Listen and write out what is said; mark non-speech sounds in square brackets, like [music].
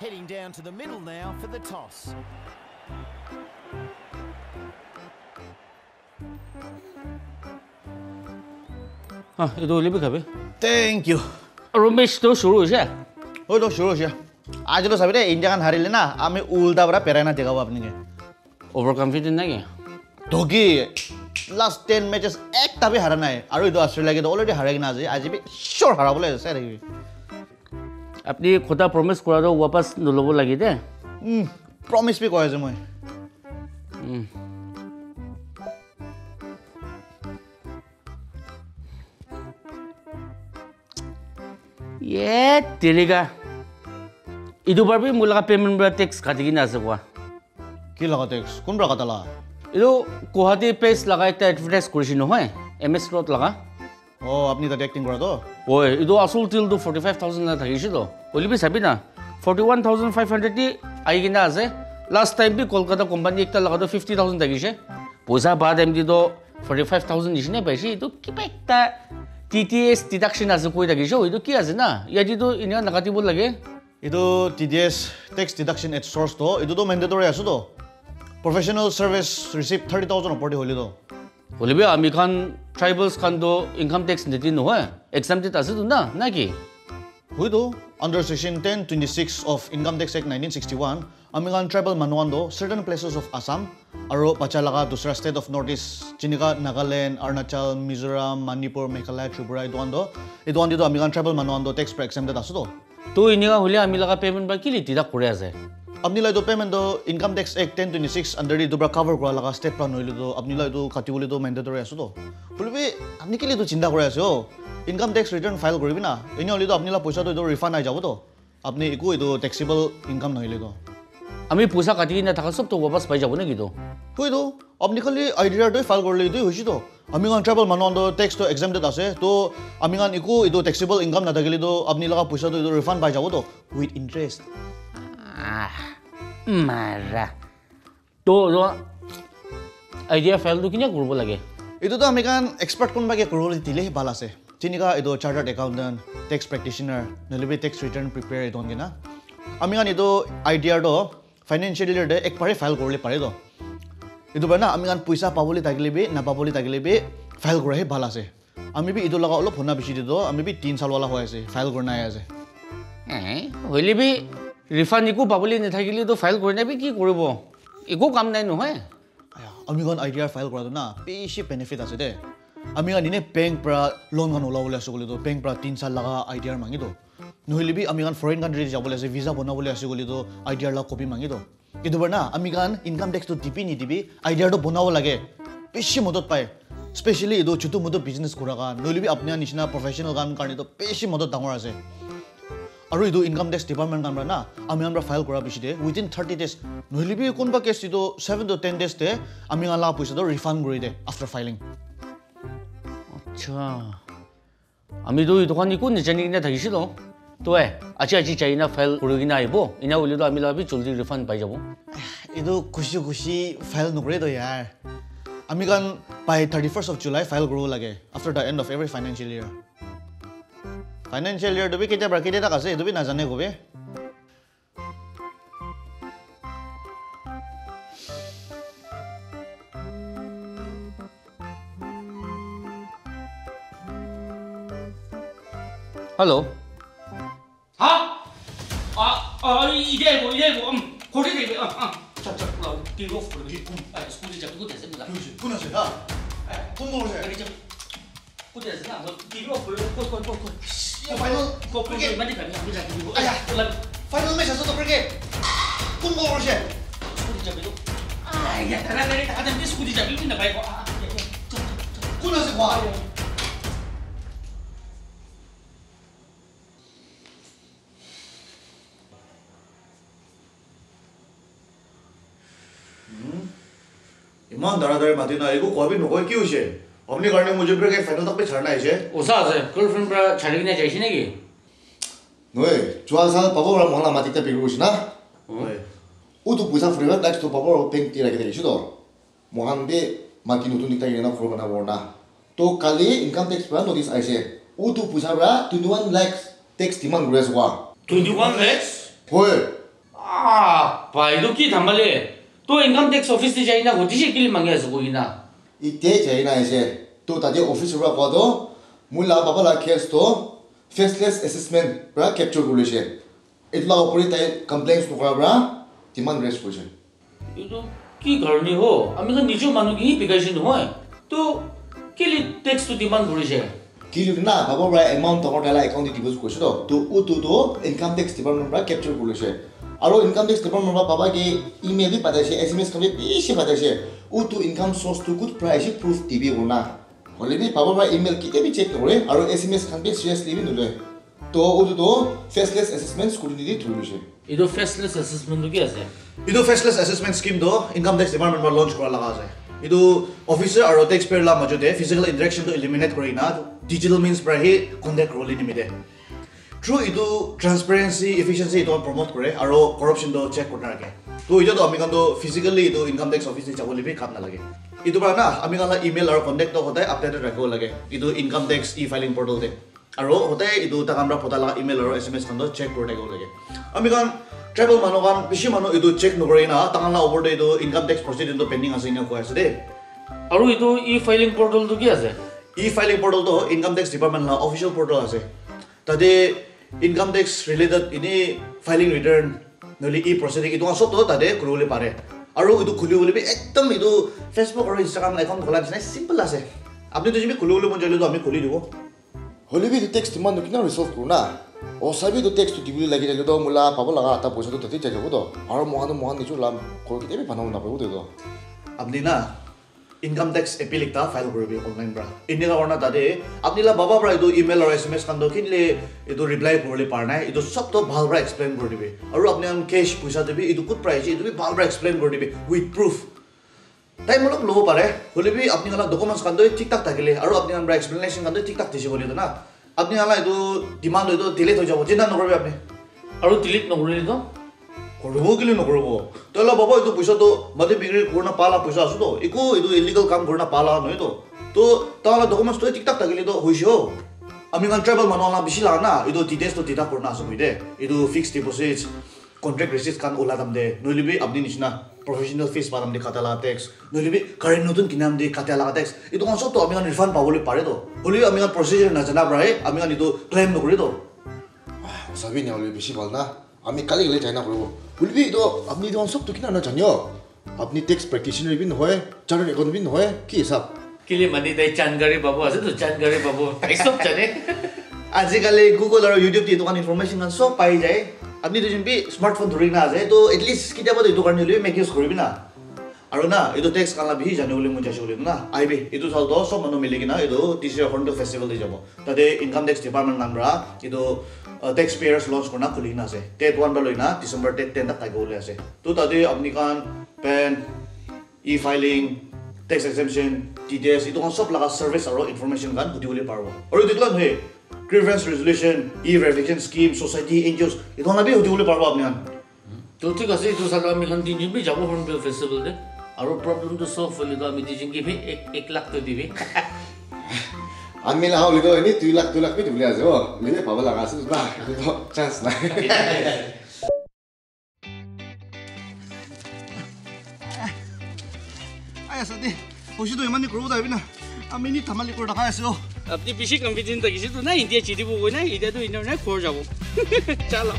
Heading down to the middle now for the toss. হা এইটো উলিয়াবি খাবি থেংক ইউ আৰু মেচটো চুৰু হৈছে ওই তো শুরু হচ্ছে আজ তো চাবি দে ইন্ডিয়াখান হারিলে না আমি উল্টা পৰা পেৰাই না দেখাব আপুনি অভাৰ কনফিডেণ্ট নেকি তো কি লাষ্ট টেন মেচেছ একটা বি হাৰা নাই আৰু এইটো অষ্ট্ৰেলিয়াকে অলৰেডি হাৰাই কিনে আজি আজি বি চিয়'ৰ হাৰাবলৈ চাই থাকিবি আপুনি খোটা প্ৰমিছ কৰাটো ৱাপাছ নল'ব লাগে দে। প্ৰমিছ বি কৈ আছো মই। ইয়ে তেৰিকা। এইটো পাৰবি মোৰ লগা পে'মেণ্ট পৰা টেক্স কাটি কিনে আছে কোৱা। কি লগা টেক্স কোন পৰা কাটালা এইটো গুৱাহাটী পেজ লগা এটা এডভাৰটাইজ কৰিছে নহয় এম এছ ৰত লগা। অঁ আপুনি তাতে এক্টিং কৰাটো ঐ এইটো আচল তিলটো ফৰ্টি ফাইভ থাউজেণ্ড থাকিছিলোঁ ওলিবি চাবি না? Forty one thousand five hundred দি আহি কিনে আছে। লাষ্ট টাইম বি কলকাতা কোম্পানী একটা ফিফটি থাউজেণ্ড থাকিছে পইচা বাদ এম দিটো ফৰ্টি ফাইভ থাউজেণ্ড নিচিনাই পাইছে। এইটো কিবা একটা টি টি এছ ডিডাকশ্যন আছে কৈ থাকিছে এইটো কি আছে না? ইয়াতেতো এনেকুৱা নাকাটিব লাগে। এইটো T D S tax deduction at চ'ৰ্চটো এইটোতো mandatory আছোতো professional service receipt thirty thousand ওপৰতে হ'লেতো হ'লেবি আমি খান ট্ৰাইবেলছ খানটো ইনকাম টেক্স নিদি নহয় এক্সামটেড আছেতো না না কি হয়তো under section ten twenty six of income tax act nineteen sixty one আমি কাৰণ ট্ৰাইবেল মানুহটো চাৰ্টেন প্লেচেছ অফ আছাম আৰু বাচ্চা লগা দুসৰা ষ্টেট অফ নৰ্থ ইষ্ট যেনেকা নাগালেণ্ড অৰুণাচল মিজোৰাম মণিপুৰ মেঘালয় ত্ৰিপুৰা এইটো আনটো এইটো আনটো আমি কাৰণ ট্ৰাইবেল মানুহটো টেক্স পৰা এক্সামটেড আছোতো তো এনেকুৱা হ'লে আমি লগা পে'মেণ্ট বা কি লিটিটা কৰি আছে আপুনি এইটো পে'মেণ্টটো income tax act ten six under এইটো পৰা কাভাৰ কৰা লগা ষ্টেট পৰা নহ'লেতো আপুনি এইটো কাটিবলৈতো মেণ্ডেটৰী আছোতো বুলিবি আপুনি কেলৈ এইটো চিন্তা কৰি আছে ইনকাম টেক্স ৰিটাৰ্ণ ফাইল কৰিবি না এনেই হ'লেতো আপুনি পইচাটো এইটো ৰিফাণ্ড আহি যাবতো আপুনি একো এইটো টেক্সিবল ইনকাম নহ'লেতো আমি পইচা কাটি কিনে থকা চবতো ৱাপাছ পাই যাব নেকি তো হয়তো আপুনি খালি আইডিয়াটোৱে ফাইল কৰিলে এইটোৱে হৈছেতো আমি কাৰণ ট্ৰাইবেল মানুহটো টেক্সটো এক্সামটেড আছে তো আমি কাৰণ একো এইটো টেক্সিবল ইনকাম নাথাকিলেতো আপুনি লগা পইচাটো এইটো ৰিফাণ্ড পাই যাবতো উইথ ইণ্টাৰেষ্ট মাৰা। তো আইডিয়া ফাইলটো কিনে কৰিব লাগে। এইটোতো আমি কাৰণ এক্সপাৰ্ট কোনোবাকে কৰিবলৈ দিলেহে ভাল আছে। যেনেকা এইটো চাৰ্টাৰ্ড একাউণ্টেণ্ট টেক্স প্ৰেক্টিচনাৰ নহ'লে টেক্স ৰিটাৰ্ণ প্ৰিপেয়াৰ এইটো কিনা আমি কাৰণ এইটো আইডিয়াৰটো ফাইনেন্সিয়েল ইয়াৰতে একবাৰে ফাইল কৰিলে পাৰিতো এইটো পাৰে না আমি কাৰণ পইচা পাবলৈ থাকিলে বি নাপাবলৈ থাকিলে বি ফাইল কৰাহে ভাল আছে। আমি বি এইটো লগা অলপ শুনা বেছি দিতো আমি বি তিনি চালৱালা হৈ আছে ফাইল কৰি নাই আছে হ'লে বি ৰিফাণ্ড একো পাবলৈ নাথাকিলেতো ফাইল কৰি নাবি কি কৰিব একো কাম নাই নহয় আয়া, আমি কাৰণ আইডিয়াৰ ফাইল কৰাটো না বেছি বেনিফিট আছে দে আমি এনেই বেংক পৰা লোন কাৰণ ওলাবলৈ আছোঁ বুলিতো বেংক পৰা তিনি চাল লগা আইডিয়াৰ মাঙিতো নহ'লে বি আমি ফৰেইন কাণ্ট্ৰি যাবলৈ আছে ভিজা বনাবলৈ আছে বুলিতো আইডিয়াৰ লগা কপি মাঙিতো কিন্তু বাৰু না আমি কাৰণ ইনকাম টেক্সটো টিপি নিদিবি আইডিয়াৰটো বনাব লাগে বেছি মদত পায় স্পেচিয়েলি এইটো ছোটো মোটো বিজনেছ কৰা কাৰণ নহ'লে বি আপোনাৰ নিচিনা প্ৰফেচনেল কাম কাৰণেতো বেছি মদত ডাঙৰ আছে আৰু এইটো ইনকাম টেক্স ডিপাৰ্টমেণ্ট কাম না আমি আমাৰ ফাইল কৰাৰ পিছতে উইদিন থাৰ্টি ডেজ নহ'লে বি কোনোবা কেছ এইটো ছেভেন টু টেন ডেজতে আমি আমাৰ পইচাটো ৰিফাণ্ড কৰি দে আফটাৰ ফাইলিং আচ্ছা আমিতো এইটোখন একো নাজানি কিনে থাকিছিলোঁ তো এ আজি আজি যাই কিনে ফাইল কৰি কিনে আহিব এনে হ'লেতো আমি লাভি জলদি ৰিফাণ্ড পাই যাব এইটো খুচি খুচি ফাইল নকৰে তই ইয়াৰ আমি কাৰণ by thirty first of July file কৰিব লাগে after the end of every financial year financial ইয়াৰটো বি কেতিয়াবা কেতিয়া তাক আছে এইটো বি নাজানে কবি হেল্ল' হা ইদে আহিব ইদে আহিব ঘৰতে থাকিবি টিভি অফ কৰি স্কুটি যাবি ক'ত আছে বোলা কোন আছে হা কোন কোন আছে গাড়ী যাবি ক'ত আছে না টিভি অফ কৰি ক'ত ক'ত ক'ত ক'ত ফাইনেল ক'ত ক'ত ইমান দিখাবি আমি যাবি দিব আয়া। ওলাবি ফাইনেল মেচ আছে তো ক্ৰিকে কোন কোন আছে স্কুটি যাবি তো আয়া তাৰা গাড়ী তাহাঁতে আমি স্কুটি যাবি কি নাপায় কোন আছে কোৱা ইমান দাঁড়াদাঁড়ি মাতি না একো কবি নকয় কি হৈছে আপুনি কাৰণে মুজে ব্ৰেক ফাইনেল তাক ছাৰ নাই আহিছে ওচৰ আছে গাৰ্লফ্ৰেণ্ড পৰা চাৰি কিনে যাইছে নেকি নয় যোৱা চাল পাব আৰু মহলা মাটিতে বিক্ৰী কৰিছে না हमनी करने मुझे पर के फाइनल तक पे छड़ना है जे ओसा से गर्लफ्रेंड पर छड़ के जाई छी ने की नोए चुआ साल पापा वाला मोहला माती ते पिरुस ना ओए ओ तो पुसा फ्रेवर दाच तो पापा वाला पेंट तिरा के दे छु तो मोहन बे माकी नुतु निकता येना फोर बना वोना तो काले इनकम टैक्स पर नोटिस आई से ओ तो पुसा रा 21 लाख टैक्स डिमांड ग्रेस वा 21 लाख होए आ भाई दुखी थमले तो इनकम टैक्स ऑफिस से जाई ना होती से किल मांगे सको ना ite jai na je to ta de office ra pa do mula baba la case to faceless assessment bra capture gulu je it la opri ta complaints to kra bra demand raise position you do ki garni ho ami ga nijo manu gi pigation ho to ki li text to demand gulu je ki li na baba bra amount to la account to deposit kuchu to to u to do income tax department bra capture gulu je আৰু income tax ডিপাৰ্টমেণ্টৰ পৰা পাবা কি email বি পাতাইছে S M S কৰি বেছি পাতাইছে উটো ইনকাম চ'ৰ্চ টু গুড প্ৰাইচ প্ৰুফ টিভি বনা হ'লে দেই ভাবা পৰা ইমেইল কেতিয়া বি চেক কৰে আৰু এছ এম এছ খান বি চিৰিয়াছলি বি নোলে তো উটোতো ফেচলেছ এছেচমেণ্ট স্কুটিনি দি ধৰি লৈছে এইটো ফেচলেছ এছেচমেণ্টটো কি আছে এইটো ফেচলেছ এছেচমেণ্ট স্কিমটো ইনকাম টেক্স ডিপাৰ্টমেণ্ট লঞ্চ কৰা লগা আছে এইটো অফিচাৰ আৰু টেক্স পেয়াৰ মাজতে ফিজিকেল ইণ্টাৰেকশ্যনটো ইলিমিনেট কৰি না ডিজিটেল মিনছ পৰা সেই কণ্টেক্ট কৰিলে নিমিলে থ্ৰু এইটো ট্ৰান্সপেৰেঞ্চি এফিচিয়েঞ্চি এইটো প্ৰমোট কৰে আৰু কৰপশ্যনটো চেক কৰি নাৰাখে তো এতিয়াতো আমি কাৰণটো ফিজিকেলি এইটো ইনকাম টেক্স অফিচে যাবলৈ কাম নালাগে এইটো পৰা না আমি কাৰণে ইমেইল আৰু কণ্টেক্টটো সদায় আপডেটেড ৰাখিব লাগে এইটো ইনকাম টেক্স ই ফাইলিং পৰ্টেলতে আৰু সদায় এইটো তাক আমৰা পতা লগা ইমেইল আৰু এছ এম এছ খানটো চেক কৰি থাকিব লাগে আমি কাৰণ ট্ৰাইবেল মানুহ কাৰণ বেছি মানুহ এইটো চেক নকৰে না তাহান ওপৰতে এইটো ইনকাম টেক্স প্ৰচিডিংটো পেণ্ডিং আছে এনেকুৱা কৈ আছে দেই আৰু এইটো ই ফাইলিং পৰ্টেলটো কি আছে ই ফাইলিং পৰ্টেলটো ইনকাম টেক্স ডিপাৰ্টমেণ্টৰ অফিচিয়েল পৰ্টেল আছে তাতে ইনকাম টেক্স ৰিলেটেড এনেই ফাইলিং ৰিটাৰ্ণ নহ'লে ই প্ৰচিডিং এইটো চবটো তাতে কৰিবলৈ পাৰে আৰু এইটো খুলিবলৈ বি একদম এইটো ফেচবুক আৰু ইনষ্টাগ্ৰাম একাউণ্ট খোলা নিচিনা চিম্পল আছে আপুনিতো যদি খুলিবলৈ মন যায়তো আমি খুলি দিব হ'লে বি টেক্সটো ইমান কিনা ৰিচল্ভ কৰোঁ না অচাবিটো টেক্সটো দিবলৈ লাগি থাকিলেতো মোলা পাব লগা এটা পইচাটো তাতে যাই যাবতো আৰু মহানো মহান নিজৰ লাভ কৰোঁ কেতিয়াবা মানুহ নাপাব তো আপনি না ইনকাম টেক্স এপিল একটা ফাইল কৰবি অনলাইন পৰা কাৰণে তাতে আপুনি লা বাবা পৰা এইটো ইমেইল আৰু এছ এম এছ কান্দো কিনিলে এইটো ৰিপ্লাই কৰিবলৈ পৰা নাই এইটো চবটো ভাল পৰা এক্সপ্লেইন কৰি দিবি আৰু আপুনি কেছ পইচা দিবি এইটো ক'ত প্ৰাইজ এইটো বি ভাল পৰা এক্সপ্লেইন কৰি দিবি উইথ প্ৰুফ টাইম অলপ ল'ব পাৰে হ'লে আপুনি অলপ ডকুমেণ্টছ কান্দো ঠিক ঠাক থাকিলে আৰু আপুনি আমাৰ এক্সপ্লেনেশ্যন কান্দো ঠিক ঠাক দিছে বুলি না আপুনি অলপ এইটো ডিমাণ্ড এইটো ডিলেট হৈ যাব চিন্তা নকৰিবি আপুনি আৰু ডিলিট নকৰিলেতো কৰিব কেলে নকৰিব তই অলপ বাবা এইটো পইচাটো মাটি বিক্ৰী কৰি নাপালা পইচা আছোতো একো এইটো ইলিগেল কাম কৰি নাপালা নহয়তো তো অলপ ডকুমেণ্টছ তই ঠিক ঠাক থাকিলেতো হৈছে অ' আমি কাৰণ ট্ৰাইবেল মানুহ অলপ বেছি লাগা না এইটো ডিটেইলছটো তিতা কৰি নাছো দে এইটো ফিক্স ডিপ'জিট কণ্ট্ৰেক্ট ৰিচিপ্ট কাম ওলাদাম দে নহ'লে বি আপুনি নিচিনা প্ৰফেচনেল ফিজ পাদাম দে কাটা লাগা টেক্স নহ'লে বি কাৰেণ্ট নতুন কিনাম দে কাটা লাগা টেক্স এইটো কাৰণ চবতো আমি কাৰণ ৰিফাণ্ড পাবলৈ পাৰেতো হ'লেও আমি কাৰণ প্ৰচিজাৰ নাজানা পৰাই আমি কাৰণ এইটো ক্লেইম নকৰিতো অচাবি নহ'লে বেছি ভাল না আমি কালি গ'লে চাই না কৰিব হ'লে বি এইটো আপুনি এইটো চবটো কিনা নাজানিও আপুনি টেক্স প্ৰেক্টিচনাৰ বি নহয় চাৰ্টাৰ্ড একাউণ্ট বি নহয় কি হিচাপ কেলে মানে তাই চানগাৰী পাব আছেতো চানগাৰী পাব তাই চব জানে আজিকালি গুগল আৰু ইউটিউব এইটো কাৰণে ইনফৰমেশ্যন কাৰণ চব পাই যায় আপুনি যোনবি স্মাৰ্টফোন ধৰি না আছে তো এটলিষ্ট কেতিয়াবা এইটো কাৰণে হ'লেও মেক ইউজ কৰিবি না আৰু না এইটো টেক্স কালা বিহি জানিবলৈ মন যাইছে বুলি না আহিবি এইটো চালটো চব মানুহ মিলি কিনা এইটো টি চি এখনটো ফেষ্টিভেল দি যাব তাতে ইনকাম টেক্স ডিপাৰ্টমেণ্ট নাম পৰা এইটো টেক্স পেয়াৰ্ছ লঞ্চ কৰা খুলি কিনা আছে টেট ওৱান পৰা লৈ না ডিচেম্বৰ টেট টেন তাক থাকিবলৈ আছে তো তাতে আপুনি কাৰণ PAN e filing tax exemption T D S এইটো চব লগা ছাৰ্ভিচ আৰু ইনফৰমেশ্যন কাৰণ সুধিবলৈ পাৰিব আৰু এইটো নহয় grievance resolution e verification scheme society N G O's এইটো সুধিবলৈ পাৰিব আপুনি তো ঠিক আছে এইটো চালে আমি বি যাব হৰ্ণবিল ফেষ্টিভেলতে আৰু প্ৰব্লেমটো চল্ভ হ'লেতো আমি দুজন কিবি এক এক লাখটো দিবি। আমি লাহ হ'লেতো এনেই দুই লাখ দুই লাখ বি দিবলৈ আছে অ' এনেই পাব লগা আছে না এইটোতো চান্স নাই। আই পইচাটো ইমান কৰিব পাৰিবি না। আমি নি ধেমালি কৰি আছোঁ আপনি বেছি কনফিডেন্ট থাকিছেতো গৈ এতিয়াতো ইণ্টাৰনেট খৰ যাব। [laughs] চালো